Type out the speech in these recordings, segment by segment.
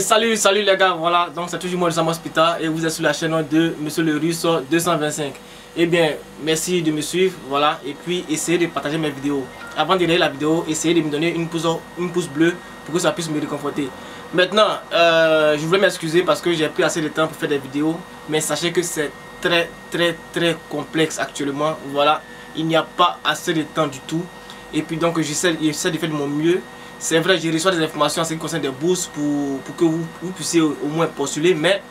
Salut, salut les gars, voilà, donc c'est toujours moi Sam Hospital et vous êtes sur la chaîne de Monsieur le Russe 225. Eh bien, merci de me suivre, voilà, et puis essayez de partager mes vidéos. Avant de la vidéo, essayez de me donner une pouce, une pouce bleue pour que ça puisse me réconforter. Maintenant, euh, je voulais m'excuser parce que j'ai pris assez de temps pour faire des vidéos, mais sachez que c'est très très très complexe actuellement, voilà, il n'y a pas assez de temps du tout. Et puis donc j'essaie de faire de mon mieux c'est vrai, j'ai reçu des informations en ce qui concerne des bourses pour, pour que vous, puissiez au, moins postuler, mais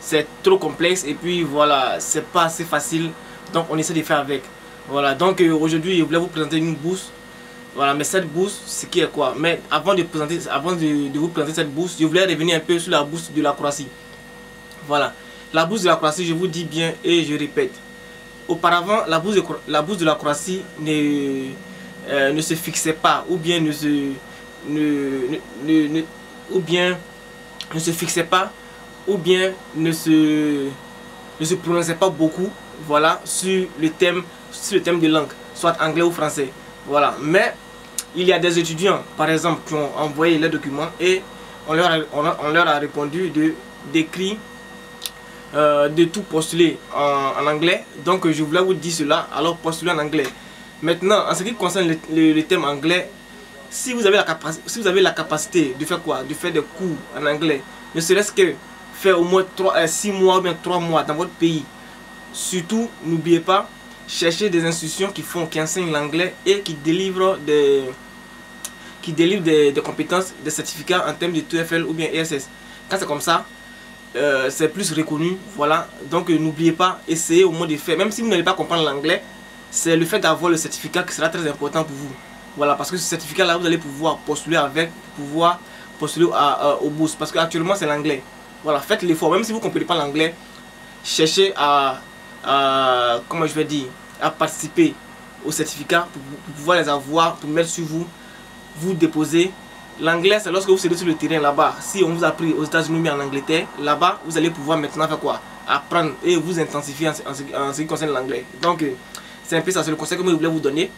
c'est trop complexe et puis voilà, c'est pas assez facile. Donc on essaie de faire avec. Voilà, donc euh, aujourd'hui je voulais vous présenter une bourse. Voilà, mais cette bourse, c'est qui est quoi? Mais avant de, présenter, avant de, vous présenter cette bourse, je voulais revenir un peu sur la bourse de la Croatie. Voilà, la bourse de la Croatie, je vous dis bien et je répète. Auparavant, la bourse de la, bourse de la Croatie ne, euh, ne se fixait pas ou bien ne se ne, ne, ou bien ne se fixait pas, ou bien ne se, ne se prononçait pas beaucoup voilà, sur, le thème, sur le thème de langue, soit anglais ou français. Voilà. Mais il y a des étudiants, par exemple, qui ont envoyé les documents et on leur a, on leur a répondu de d'écrire euh, de tout postuler en, anglais. Donc je voulais vous dire cela, alors postuler en anglais. Maintenant, en ce qui concerne le thème anglais, si vous avez la capacité, si vous avez la capacité de faire quoi? De faire des cours en anglais, ne serait-ce que faire au moins 3, 6 euh, mois ou bien 3 mois dans votre pays. Surtout, n'oubliez pas, chercher des institutions qui font, qui enseignent l'anglais et qui délivrent des qui délivrent des, compétences, des certificats en termes de TOEFL ou bien ESS. Quand c'est comme ça, euh, c'est plus reconnu. Voilà. Donc euh, n'oubliez pas, essayez au moins de faire. Même si vous n'allez pas comprendre l'anglais, c'est le fait d'avoir le certificat qui sera très important pour vous. Voilà, parce que ce certificat-là, vous allez pouvoir postuler avec, pouvoir postuler au bourse. Parce qu'actuellement, c'est l'anglais. Voilà, faites l'effort. Même si vous ne comprenez pas l'anglais, cherchez à, comment je vais dire, à participer au certificat pour, pouvoir les avoir, pour mettre sur vous, vous déposer. L'anglais, c'est lorsque vous serez sur le terrain là-bas. Si on vous a pris aux États-Unis ou en Angleterre, là-bas, vous allez pouvoir maintenant faire quoi? Apprendre et vous intensifier en, ce qui concerne l'anglais. Donc, euh, c'est un peu ça, c'est le conseil que je voulais vous donner.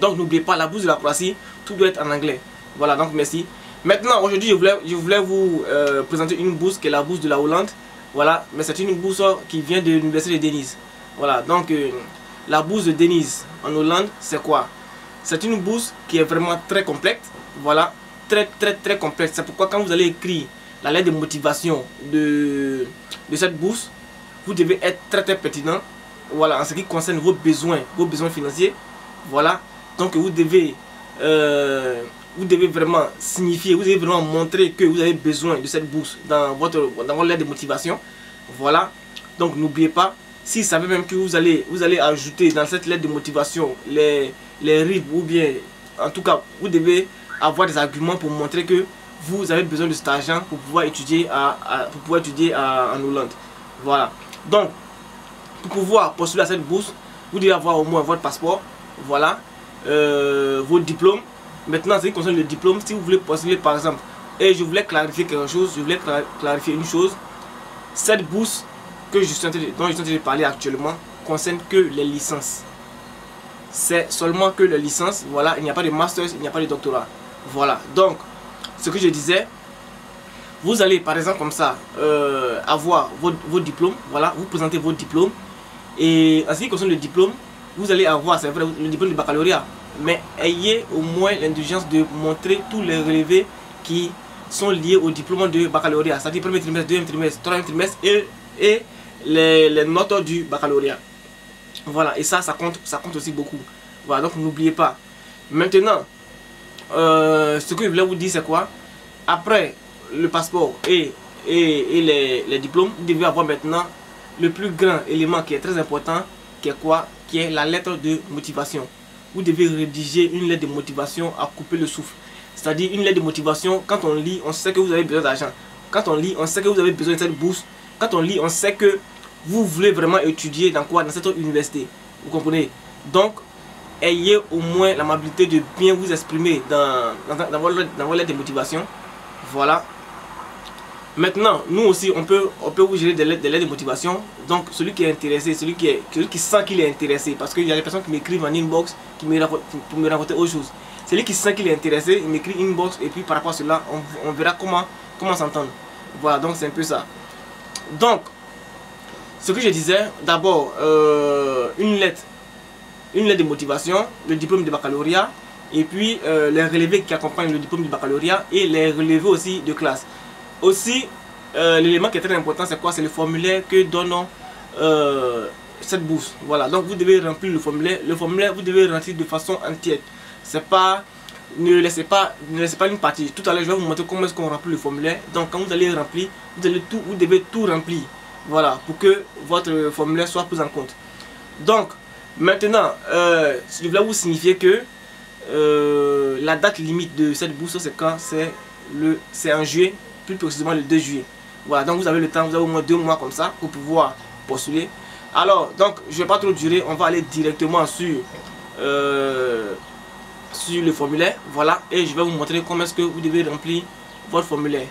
Donc n'oubliez pas, la bourse de la Croatie, tout doit être en anglais. Voilà, donc merci. Maintenant, aujourd'hui, je voulais, je voulais vous euh, présenter une bourse qui est la bourse de la Hollande. Voilà, mais c'est une bourse qui vient de l'université de Denise. Voilà, donc euh, la bourse de Denise en Hollande, c'est quoi? C'est une bourse qui est vraiment très complexe. Voilà, très très très complexe. C'est pourquoi quand vous allez écrire la lettre de motivation de, de cette bourse, vous devez être très très pertinent. Voilà, en ce qui concerne vos besoins, vos besoins financiers. Voilà, donc vous devez, euh, vous devez vraiment signifier, vous devez vraiment montrer que vous avez besoin de cette bourse dans votre, lettre de motivation. Voilà. Donc n'oubliez pas, si vous savez même que vous allez, vous allez ajouter dans cette lettre de motivation les, les ou bien, en tout cas, vous devez avoir des arguments pour montrer que vous avez besoin de cet argent pour pouvoir étudier, à, pour pouvoir étudier en Hollande. Voilà. Donc, pour pouvoir postuler à cette bourse, vous devez avoir au moins votre passeport. Voilà euh, vos diplômes. Maintenant, ce qui concerne le diplôme, si vous voulez postuler par exemple, et je voulais clarifier quelque chose, je voulais clarifier une chose. Cette bourse que je suis en train de, dont je suis en train de parler actuellement concerne que les licences. C'est seulement que les licences, voilà, il n'y a pas de master, il n'y a pas de doctorat. Voilà, donc, ce que je disais, vous allez par exemple comme ça euh, avoir vos, vos diplômes, voilà, vous présentez vos diplômes. Et en ce qui concerne le diplôme, vous allez avoir, c'est vrai, le diplôme de baccalauréat, mais ayez au moins l'indulgence de montrer tous les relevés qui sont liés au diplôme de baccalauréat, c'est-à-dire premier trimestre, deuxième trimestre, troisième trimestre et, et les, notes du baccalauréat. Voilà, et ça, ça compte, ça compte aussi beaucoup. Voilà, donc n'oubliez pas. Maintenant, euh, ce que je voulais vous dire, c'est quoi? Après le passeport et, et, et les, les diplômes, vous devez avoir maintenant le plus grand élément qui est très important, qui est quoi? La lettre de motivation. Vous devez rédiger une lettre de motivation à couper le souffle. C'est-à-dire une lettre de motivation, quand on lit, on sait que vous avez besoin d'argent. Quand on lit, on sait que vous avez besoin de cette bourse. Quand on lit, on sait que vous voulez vraiment étudier dans quoi? Dans cette université. Vous comprenez? Donc, ayez au moins l'amabilité de bien vous exprimer dans, dans, vos lettres de motivation. Voilà. Maintenant, nous aussi, on peut, on peut vous gérer des lettres, de motivation. Donc, celui qui est intéressé, celui qui, celui qui sent qu'il est intéressé, parce qu'il y a des personnes qui m'écrivent en inbox qui me pour me raconter autre chose. Celui qui sent qu'il est intéressé, il m'écrit inbox et puis par rapport à cela, on, verra comment comment s'entendre. Voilà, donc c'est un peu ça. Donc, ce que je disais, d'abord, euh, une lettre, une lettre de motivation, le diplôme de baccalauréat, et puis euh, les relevés qui accompagnent le diplôme du baccalauréat et les relevés aussi de classe. Aussi, euh, l'élément qui est très important, c'est quoi? C'est le formulaire que donne cette bourse. Voilà, donc vous devez remplir le formulaire. Le formulaire, vous devez remplir de façon entière. C'est pas ne laissez pas ne laissez pas une partie. Tout à l'heure je vais vous montrer comment est-ce qu'on remplit le formulaire. Donc quand vous allez remplir vous allez tout vous devez tout remplir. Voilà. Pour que votre formulaire soit pris en compte. Donc maintenant euh, je voulais vous signifier que euh, la date limite de cette bourse c'est quand? C'est en juillet plus précisément le 2 juillet voilà donc vous avez le temps vous avez au moins deux mois comme ça pour pouvoir postuler alors, donc, je ne vais pas trop durer. On va aller directement sur, euh, sur le formulaire. Voilà. Et je vais vous montrer comment est-ce que vous devez remplir votre formulaire.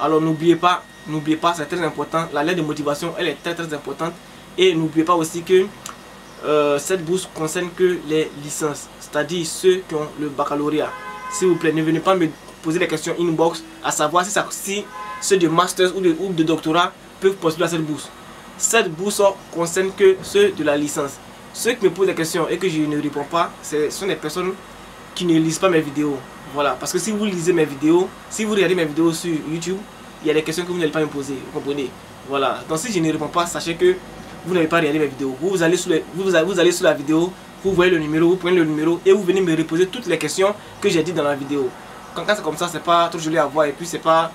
Alors, n'oubliez pas, n'oubliez pas, c'est très important. La lettre de motivation, elle est très très importante. Et n'oubliez pas aussi que euh, cette bourse concerne que les licences, c'est-à-dire ceux qui ont le baccalauréat. S'il vous plaît, ne venez pas me poser des questions inbox à savoir si, ça, si ceux de master ou de, ou doctorat peuvent postuler à cette bourse cette bourse concerne que ceux de la licence. Ceux qui me posent des questions et que je ne réponds pas, ce sont des personnes qui ne lisent pas mes vidéos. Voilà, parce que si vous lisez mes vidéos, si vous regardez mes vidéos sur YouTube, il y a des questions que vous n'allez pas me poser, vous comprenez? Voilà, donc si je ne réponds pas, sachez que vous n'avez pas regardé mes vidéos. Vous, allez sur vous, allez sur la vidéo, vous voyez le numéro, vous prenez le numéro et vous venez me reposer toutes les questions que j'ai dit dans la vidéo. Quand, c'est comme ça, c'est pas trop joli à voir et puis c'est pas,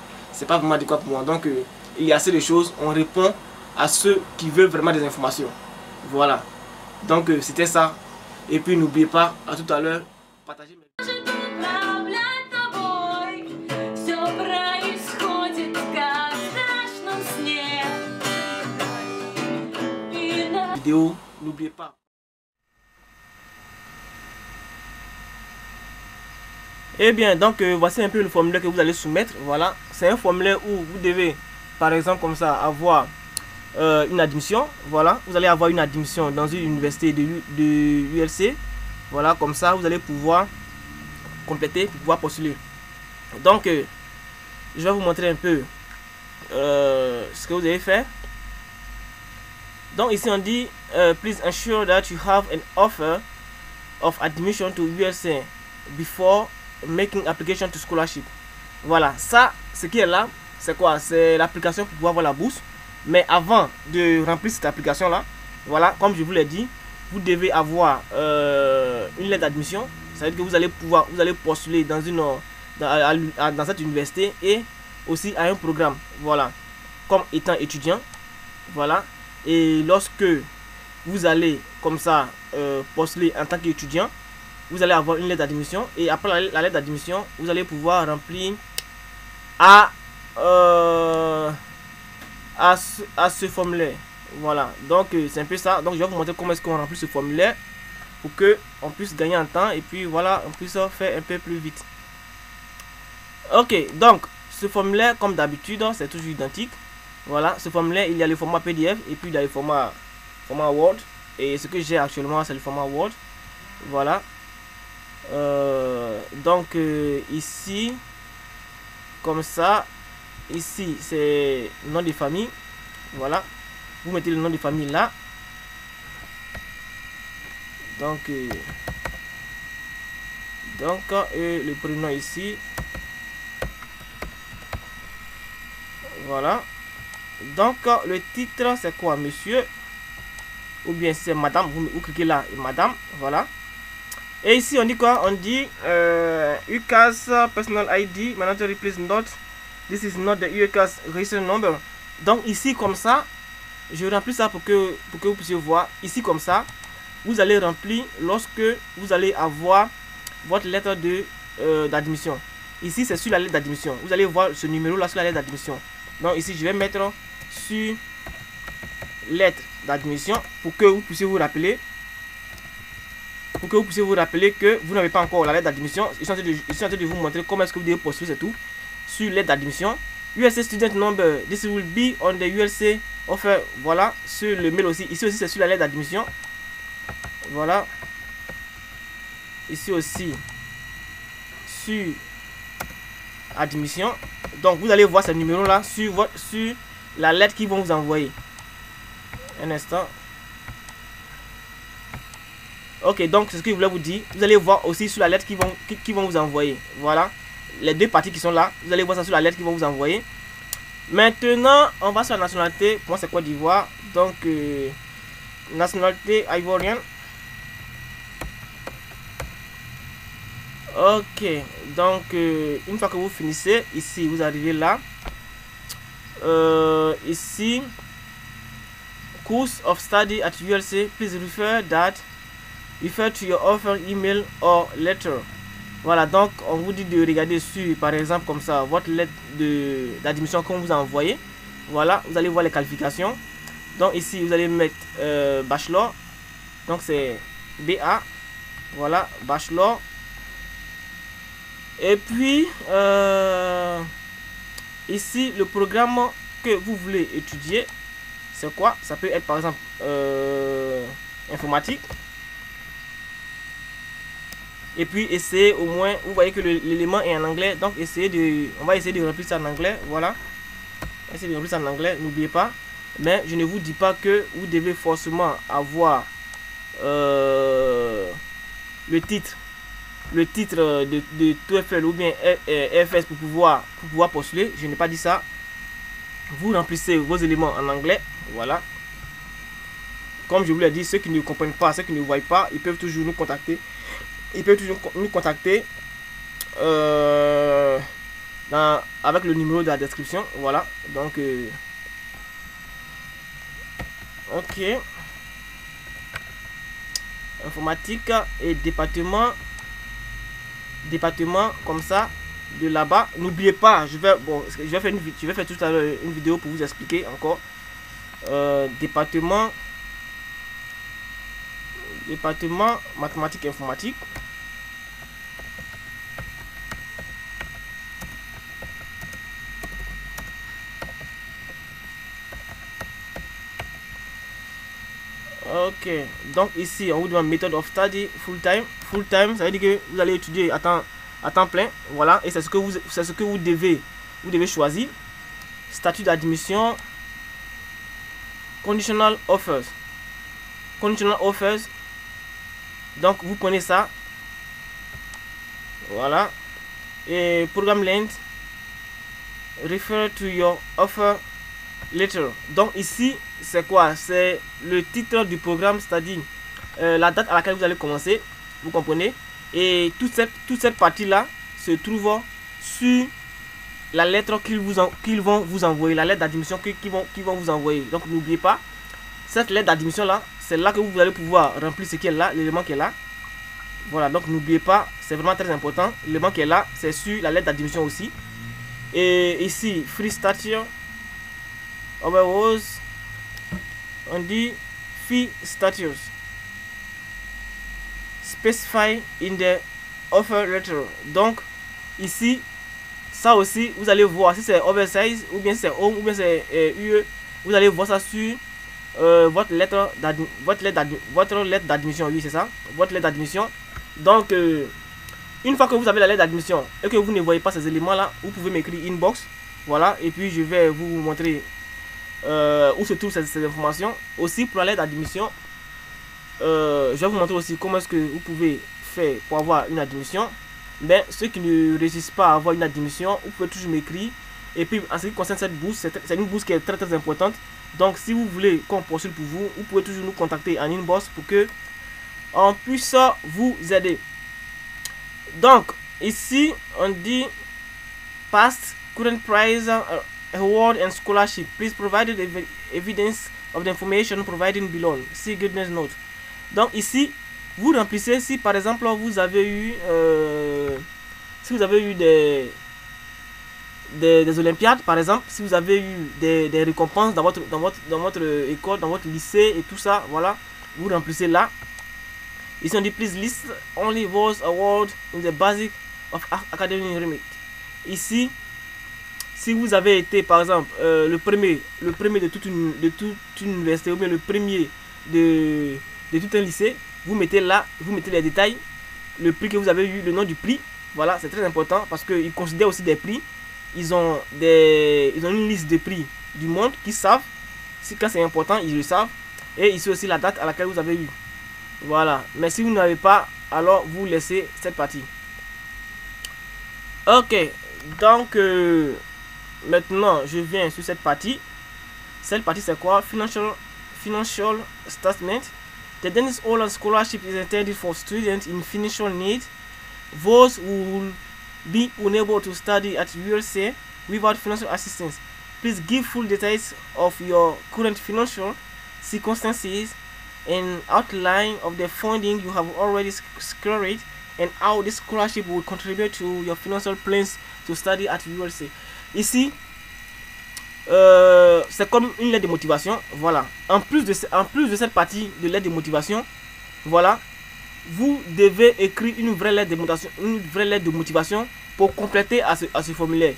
pas vraiment adéquat pour moi. Donc, euh, il y a assez de choses, on répond à ceux qui veulent vraiment des informations. Voilà. Donc euh, c'était ça. Et puis n'oubliez pas, à tout à l'heure, partagez mes... vidéo, n'oubliez pas. Eh bien, donc euh, voici un peu le formulaire que vous allez soumettre. Voilà, c'est un formulaire où vous devez, par exemple, comme ça, avoir euh, une admission. Voilà, vous allez avoir une admission dans une université de, ULC. Voilà, comme ça, vous allez pouvoir compléter pouvoir postuler. Donc, euh, je vais vous montrer un peu ce que vous avez fait. Donc ici on dit, please ensure that you have an offer of admission to ULC before making application to scholarship. Voilà, ça, ce qui est là, c'est quoi? C'est l'application pour pouvoir avoir la bourse. Mais avant de remplir cette application-là, voilà, comme je vous l'ai dit, vous devez avoir euh, une lettre d'admission. Ça veut dire que vous allez pouvoir, vous allez postuler dans une dans, dans, cette université et aussi à un programme, voilà, comme étant étudiant, voilà. Et lorsque vous allez comme ça euh, postuler en tant qu'étudiant, vous allez avoir une lettre d'admission et après la, lettre d'admission, vous allez pouvoir remplir à euh, à ce, formulaire. Voilà, donc euh, c'est un peu ça. Donc je vais vous montrer comment est-ce qu'on remplit ce formulaire pour que on puisse gagner en temps et puis voilà, on puisse faire un peu plus vite. Ok, donc ce formulaire, comme d'habitude, c'est toujours identique. Voilà, ce formulaire, il y a le format PDF et puis il y a le format, format Word. Et ce que j'ai actuellement, c'est le format Word. Voilà. Euh, donc euh, ici, comme ça, Ici, c'est nom de famille. Voilà. Vous mettez le nom de famille là. Donc, euh, donc et le prénom ici. Voilà. Donc, le titre, c'est quoi, monsieur? Ou bien c'est madame. Vous, vous, cliquez là, madame. Voilà. Et ici, on dit quoi? On dit euh, UCAS Personal ID, Mandatory Please Note. This is not the UECAS register number. Donc ici comme ça, je remplis ça pour que, pour que vous puissiez voir. Ici comme ça, vous allez remplir lorsque vous allez avoir votre lettre de euh, d'admission. Ici c'est sur la lettre d'admission. Vous allez voir ce numéro là sur la lettre d'admission. Donc ici je vais mettre sur lettre d'admission pour que vous puissiez vous rappeler pour que vous puissiez vous rappeler que vous n'avez pas encore la lettre d'admission. Je suis en train de vous montrer comment est-ce que vous devez postuler, c'est tout sur l'aide d'admission. ULC student number, this will be on the ULC offer. Voilà, sur le mail aussi. Ici aussi, c'est sur la lettre d'admission. Voilà. Ici aussi, sur admission. Donc vous allez voir ces numéros là sur, sur la lettre qu'ils vont vous envoyer. Un instant. Ok, donc c'est ce que je voulais vous dire. Vous allez voir aussi sur la lettre qu'ils vont, qui, vont vous envoyer. Voilà. Les deux parties qui sont là. Vous allez voir ça sur la lettre qu'ils vont vous envoyer. Maintenant, on va sur la nationalité. Pour moi, c'est Côte d'Ivoire. Donc, euh, nationalité ivoirienne. Ok, donc euh, une fois que vous finissez, ici, vous arrivez là. Euh, ici, course of study at ULC, please refer that, refer to your offer email or letter. Voilà, donc on vous dit de regarder sur, par exemple, comme ça, votre lettre d'admission qu'on vous a envoyée. Voilà, vous allez voir les qualifications. Donc ici, vous allez mettre euh, bachelor. Donc c'est BA. Voilà, bachelor. Et puis, euh, ici, le programme que vous voulez étudier, c'est quoi? Ça peut être par exemple euh, informatique. Et puis, essayez au moins, vous voyez que l'élément est en anglais, donc essayez de, on va essayer de remplir ça en anglais, voilà. Essayez de remplir ça en anglais, n'oubliez pas. Mais je ne vous dis pas que vous devez forcément avoir euh, le titre le titre de, de TOEFL ou bien FS pour pouvoir, pour pouvoir postuler. Je n'ai pas dit ça. Vous remplissez vos éléments en anglais. Voilà. Comme je vous l'ai dit, ceux qui ne comprennent pas, ceux qui ne voient pas, ils peuvent toujours nous contacter. Ils peuvent toujours nous contacter euh, avec le numéro de la description. Voilà. Donc, euh, ok. Informatique et département département comme ça de là-bas. N'oubliez pas, je vais bon, je vais faire une je vais faire tout à l'heure une vidéo pour vous expliquer encore euh, département département mathématiques informatique. Donc ici on vous demande méthode of study full time. Full time, ça veut dire que vous allez étudier à temps, à temps plein. Voilà, et c'est ce que vous c'est ce que vous devez vous devez choisir. Statut d'admission. Conditional offers. Conditional offers. Donc vous prenez ça. Voilà. Et programme length. Refer to your offer letter. Donc ici, c'est quoi? C'est le titre du programme, c'est-à-dire euh, la date à laquelle vous allez commencer. Vous comprenez? Et toute cette, toute cette partie-là se trouve sur la lettre qu'ils qu'ils vont vous envoyer, la lettre d'admission qu'ils vont, qu'ils vont vous envoyer. Donc n'oubliez pas, cette lettre d'admission-là, c'est là que vous allez pouvoir remplir ce qui est là, l'élément qui est là. Voilà, donc n'oubliez pas, c'est vraiment très important. L'élément qui est là, c'est sur la lettre d'admission aussi. Et ici, Free Stature, was on dit fee status specify in the offer letter. Donc ici ça aussi vous allez voir si c'est oversize ou bien c'est home ou bien c'est UE euh, vous allez voir ça sur euh, votre lettre d'admission oui c'est ça votre lettre d'admission. Donc euh, une fois que vous avez la lettre d'admission et que vous ne voyez pas ces éléments là vous pouvez m'écrire inbox voilà et puis je vais vous montrer euh, où se trouvent ces, informations. Aussi pour lettre d'admission, euh, je vais vous montrer aussi comment est-ce que vous pouvez faire pour avoir une admission. Mais ceux qui ne réussissent pas à avoir une admission, vous pouvez toujours m'écrire. Et puis en ce qui concerne cette bourse, c'est une bourse qui est très très importante. Donc si vous voulez qu'on postule pour vous, vous pouvez toujours nous contacter en inbox pour que on puisse vous aider. Donc ici on dit past current price uh, award and scholarship. Please provide the evidence of the information provided below. See goodness note. Donc ici, vous remplissez si par exemple vous avez eu euh, si vous avez eu des, des, olympiades par exemple, si vous avez eu des, des, récompenses dans votre dans votre dans votre école, dans votre lycée et tout ça, voilà, vous remplissez là. Ici on dit please list only those awards in the basic of academic remit. Ici, si vous avez été par exemple euh, le premier le premier de toute une de toute une université ou bien le premier de, tout un lycée vous mettez là vous mettez les détails le prix que vous avez eu le nom du prix voilà c'est très important parce qu'ils considèrent aussi des prix ils ont, des, ils ont une liste de prix du monde qui savent. Si quand c'est important, ils le savent. Et ici aussi la date à laquelle vous avez eu. Voilà. Mais si vous n'avez pas, alors vous laissez cette partie. Ok. Donc, euh, maintenant, je viens sur cette partie. Cette partie, c'est quoi Financial, financial Statement. The Dennis Holland Scholarship is intended for students in financial need. Those who will be unable to study at ULC without financial assistance. Please give full details of your current financial circumstances and outline of the funding you have already secured and how this scholarship will contribute to your financial plans to study at ULC. Ici, euh, c'est comme une lettre de motivation. Voilà. En plus de, en plus de cette partie de lettre de motivation, voilà, vous devez écrire une vraie lettre de motivation, une vraie lettre de motivation pour compléter à ce, à ce formulaire.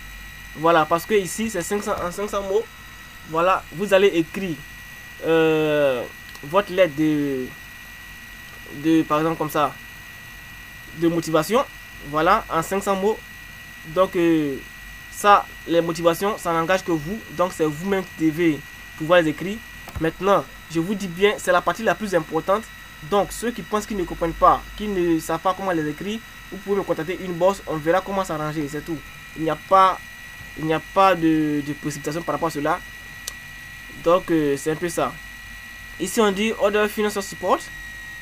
Voilà, parce que ici c'est 500 en 500 mots. Voilà, vous allez écrire euh, votre lettre de, de, par exemple comme ça, de motivation. Voilà, en 500 mots. Donc euh, ça, les motivations, ça n'engage que vous. Donc c'est vous-même qui devez pouvoir les écrire. Maintenant, je vous dis bien, c'est la partie la plus importante. Donc ceux qui pensent qu'ils ne comprennent pas, qui ne savent pas comment les écrire, vous pouvez me contacter une bosse, on verra comment s'arranger, c'est tout. Il n'y a pas, il n'y a pas de, de, précipitation par rapport à cela. Donc euh, c'est un peu ça. Ici on dit Other Financial Support.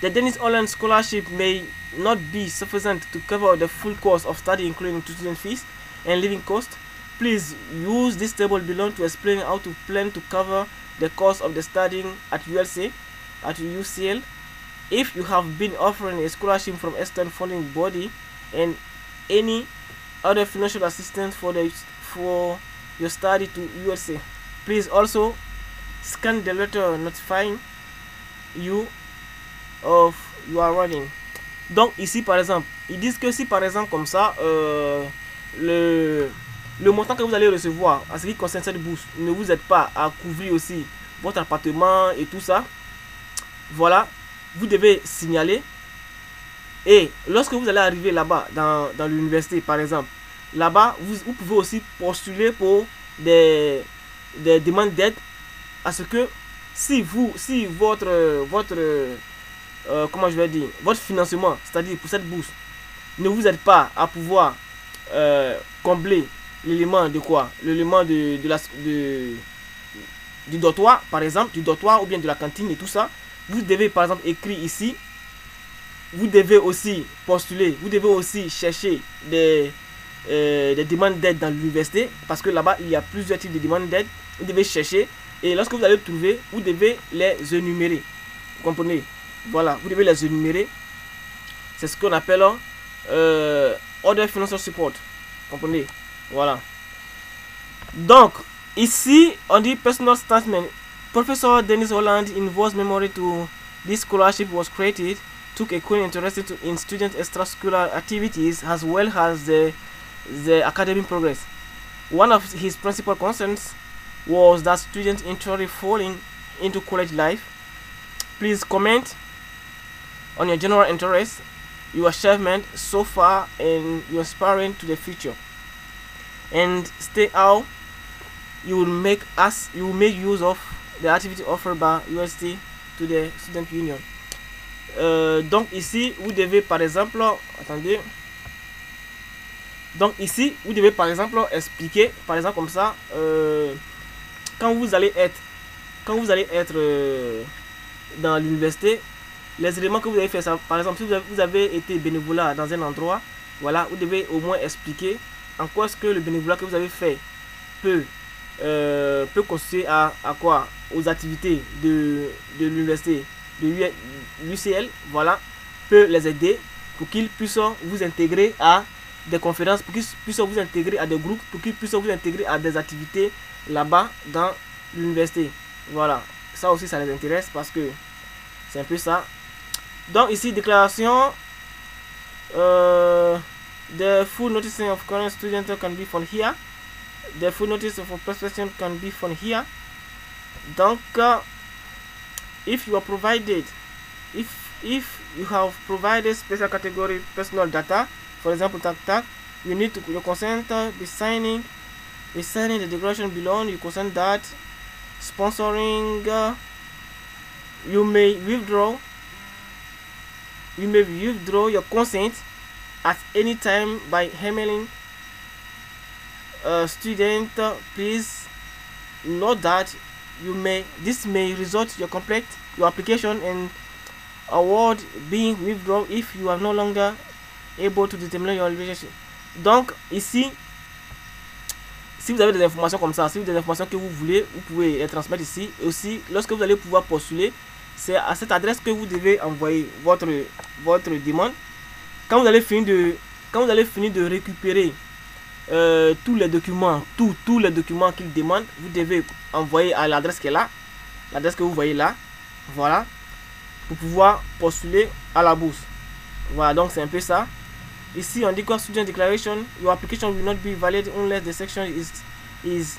The Dennis Holland Scholarship may not be sufficient to cover the full cost of study including student fees and living costs. Please use this table below to explain how to plan to cover the cost of the studying at ULC, at UCL, if you have been offering a scholarship from external funding body and any other financial assistance for the for your study to ULC. Please also scan the letter notifying you of you are running. Donc ici par exemple, ils disent que si par exemple comme ça, euh, le, le montant que vous allez recevoir en ce qui concerne cette bourse ne vous aide pas à couvrir aussi votre appartement et tout ça, voilà, vous devez signaler. Et lorsque vous allez arriver là-bas, dans, dans l'université par exemple, là-bas, vous, vous, pouvez aussi postuler pour des, des demandes d'aide à ce que si vous, si votre, votre euh, comment je vais dire, votre financement, c'est-à-dire pour cette bourse, ne vous aide pas à pouvoir euh, combler l'élément de quoi? L'élément de, de, la, de, du dortoir, par exemple, du dortoir ou bien de la cantine et tout ça, vous devez par exemple écrire ici, vous devez aussi postuler, vous devez aussi chercher des, euh, des demandes d'aide dans l'université, parce que là-bas, il y a plusieurs types de demandes d'aide, vous devez chercher, et lorsque vous allez trouver, vous devez les énumérer. Vous comprenez? Voilà, vous devez les énumérer. C'est ce qu'on appelle euh, Order Financial Support. Vous comprenez? Voilà. Donc, ici, on dit Personal Statement. Professor Dennis Holland, in whose memory to this scholarship was created, took a keen interest in student extracurricular activities as well as the, the academic progress. One of his principal concerns was that students enjoy falling into college life. Please comment on your general interest, your achievement so far, and your aspiring to the future. And stay out. You will make us. You will make use of the activity offered by UST to the student union. Euh, donc ici, vous devez par exemple, attendez. Donc ici, vous devez par exemple expliquer, par exemple comme ça. Euh, quand vous allez être, quand vous allez être euh, dans l'université, les éléments que vous avez fait, par exemple, si vous avez, vous avez, été bénévolat dans un endroit, voilà, vous devez au moins expliquer en quoi est-ce que le bénévolat que vous avez fait peut, euh, peut à, à, quoi? Aux activités de, de l'université, de l'UCL, voilà, peut les aider pour qu'ils puissent vous intégrer à des conférences, pour qu'ils puissent vous intégrer à des groupes, pour qu'ils puissent vous intégrer à des activités là-bas dans l'université. Voilà, ça aussi ça les intéresse parce que c'est un peu ça. Donc ici, déclaration. Euh, the full notice of current student can be found here. The full notice of prescription can be found here. Donc, uh, if you are provided, if if you have provided special category personal data, for example, tag tag, you need to your consent be signing a signing the declaration below you consent that sponsoring uh, you may withdraw you may withdraw your consent at any time by emailing a student please note that you may this may result your complete your application and award being withdrawn if you are no longer able to determine your relationship donc ici si vous avez des informations comme ça si vous avez des informations que vous voulez vous pouvez les transmettre ici. Aussi lorsque vous allez pouvoir postuler c'est à cette adresse que vous devez envoyer votre votre demande quand vous allez finir de quand vous allez finir de récupérer euh, tous les documents, tous, tous les documents qu'il demande, vous devez envoyer à l'adresse qui est là, l'adresse que vous voyez là, voilà, pour pouvoir postuler à la bourse. Voilà, donc c'est un peu ça. Ici, on dit quoi Student Declaration, your application will not be valid unless the section is, is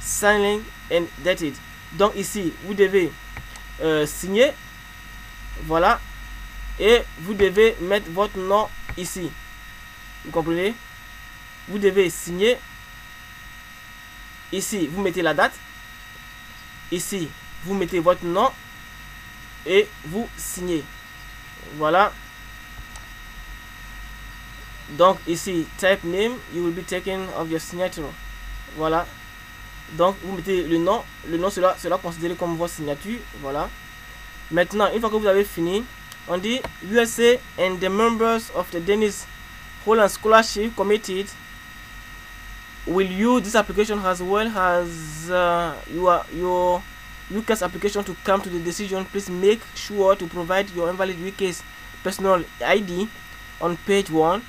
signed and dated. Donc ici, vous devez euh, signer, voilà, et vous devez mettre votre nom ici. Vous comprenez? Vous devez signer. Ici, vous mettez la date. Ici, vous mettez votre nom et vous signez. Voilà. Donc ici, type name, you will be taken of your signature. Voilà. Donc vous mettez le nom, le nom sera, sera considéré comme votre signature. Voilà. Maintenant, une fois que vous avez fini, on the USA and the members of the Dennis Holland Scholarship Committee will use this application as well as uh, your your UCAS application to come to the decision please make sure to provide your invalid UCAS personal ID on page 1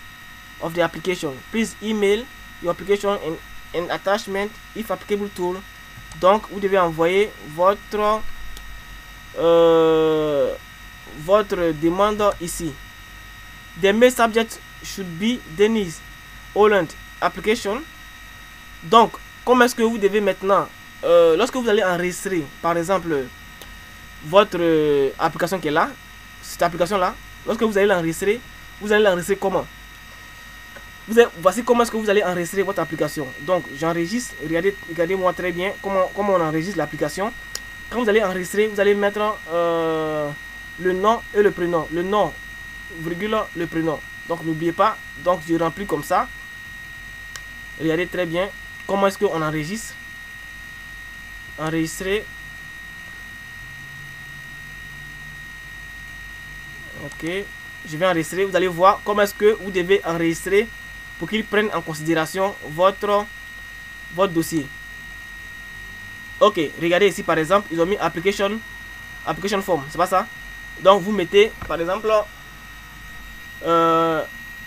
of the application. Please email your application and an attachment if applicable to donc vous devez envoyer votre euh, votre demande ici the main subject should be Denise Holland application donc, comment est-ce que vous devez maintenant, euh, lorsque vous allez enregistrer, par exemple, votre euh, application qui est là, cette application-là, lorsque vous allez l'enregistrer, vous allez l'enregistrer comment? Vous Voici comment est-ce que vous allez enregistrer votre application. Donc, j'enregistre, regardez, regardez-moi très bien comment, comment on enregistre l'application. Quand vous allez enregistrer, vous allez mettre euh, le nom et le prénom. Le nom, virgule, le prénom. Donc, n'oubliez pas, donc je remplis comme ça. Regardez très bien, Comment est-ce qu'on enregistre? Enregistrer. Ok. Je vais enregistrer. Vous allez voir comment est-ce que vous devez enregistrer pour qu'il prenne en considération votre, votre dossier. Ok. Regardez ici par exemple, ils ont mis application, application form. C'est pas ça? Donc vous mettez par exemple euh,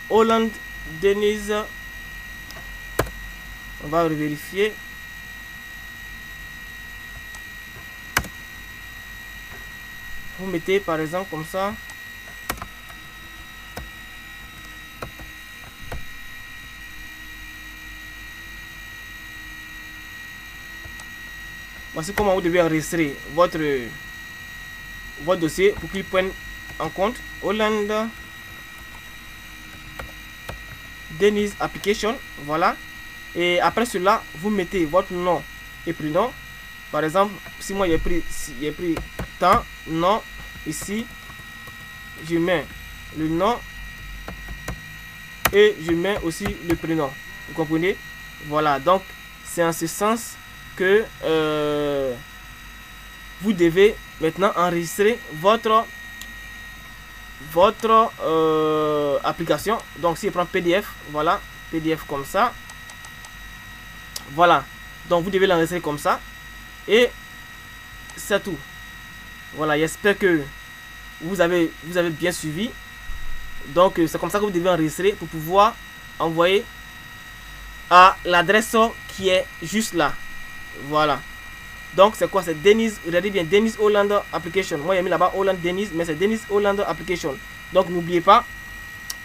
Holland Denise on va vérifier. Vous mettez par exemple comme ça. Voici comment vous devez enregistrer votre, votre dossier pour qu'il prenne en compte Hollande Denise Application. Voilà. Et après cela, vous mettez votre nom et prénom. Par exemple, si moi j'ai pris, j'ai pris temps, nom, ici, je mets le nom et je mets aussi le prénom. Vous comprenez? Voilà, donc c'est en ce sens que euh, vous devez maintenant enregistrer votre votre euh, application. Donc si je prends PDF, voilà, PDF comme ça. Voilà. Donc vous devez l'enregistrer comme ça. Et c'est tout. Voilà, j'espère que vous avez, vous avez bien suivi. Donc c'est comme ça que vous devez enregistrer pour pouvoir envoyer à l'adresse qui est juste là. Voilà. Donc c'est quoi? C'est Denise, regardez bien, Denise Holland Application. Moi j'ai mis là-bas Holland Denise, mais c'est Denise Holland Application. Donc n'oubliez pas.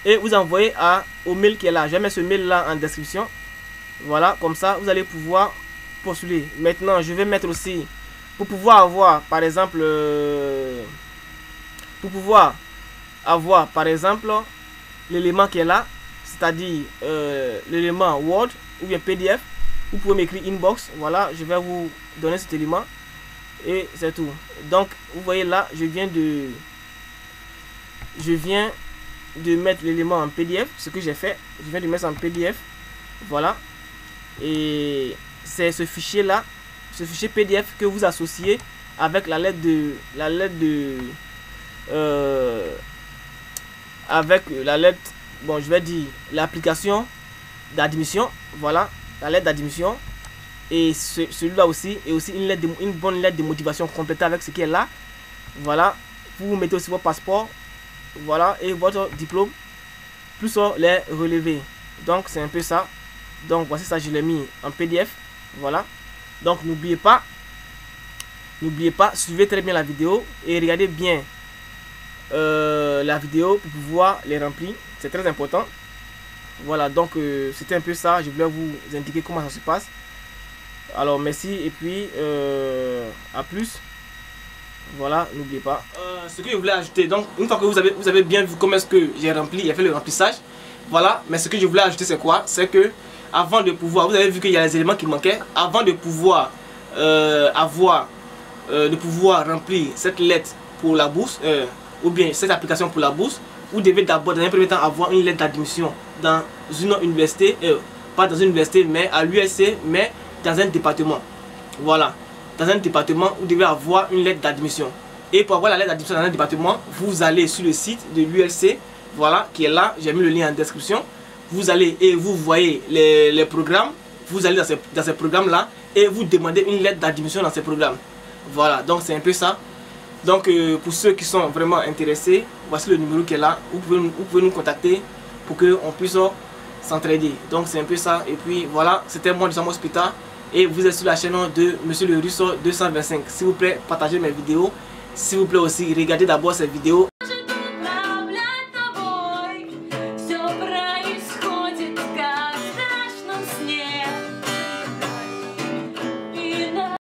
Et vous envoyez à, au mail qui est là. Je mets ce mail là en description. Voilà, comme ça, vous allez pouvoir postuler. Maintenant, je vais mettre aussi, pour pouvoir avoir, par exemple, euh, pour pouvoir avoir, par exemple, l'élément qui est là, c'est-à-dire euh, l'élément Word ou bien PDF, vous pouvez m'écrire inbox. Voilà, je vais vous donner cet élément. Et c'est tout. Donc, vous voyez là, je viens de... Je viens de mettre l'élément en PDF, ce que j'ai fait. Je viens de mettre en PDF. Voilà. Et c'est ce fichier là, ce fichier PDF que vous associez avec la lettre de la lettre de euh, avec la lettre bon je vais dire l'application d'admission voilà la lettre d'admission. Et celui-là aussi et aussi une lettre une bonne lettre de motivation complétée avec ce qui est là. Voilà. Vous mettez aussi votre passeport. Voilà. Et votre diplôme. Plus les relevés. Donc c'est un peu ça. Donc voici ça je l'ai mis en pdf voilà. Donc n'oubliez pas n'oubliez pas suivez très bien la vidéo et regardez bien euh, la vidéo pour pouvoir les remplir. C'est très important voilà donc euh, c'était un peu ça. Je voulais vous indiquer comment ça se passe. Alors merci. Et puis euh, à plus. Voilà, n'oubliez pas. Euh, ce que je voulais ajouter, donc une fois que vous avez, bien vu comment est-ce que j'ai rempli, j'ai fait le remplissage, voilà, mais ce que je voulais ajouter c'est quoi? C'est que avant de pouvoir, vous avez vu qu'il y a les éléments qui manquaient, avant de pouvoir avoir, de pouvoir remplir cette lettre pour la bourse, ou bien cette application pour la bourse, vous devez d'abord dans un premier temps avoir une lettre d'admission dans une université, pas dans une université, mais à l'USC, mais dans un département. Voilà dans un département, vous devez avoir une lettre d'admission. Et pour avoir la lettre d'admission dans un département, vous allez sur le site de l'ULC, voilà, qui est là, j'ai mis le lien en description. Vous allez et vous voyez les, programmes, vous allez dans ces, dans ces programmes-là et vous demandez une lettre d'admission dans ces programmes. Voilà, donc c'est un peu ça. Donc euh, pour ceux qui sont vraiment intéressés, voici le numéro qui est là. Vous pouvez, vous pouvez nous contacter pour qu'on puisse s'entraider. Donc c'est un peu ça. Et puis voilà, c'était moi de Hospital et vous êtes sur la chaîne de Monsieur le Russo 225. S'il vous plaît, partagez mes vidéos. S'il vous plaît aussi, regardez d'abord ces vidéos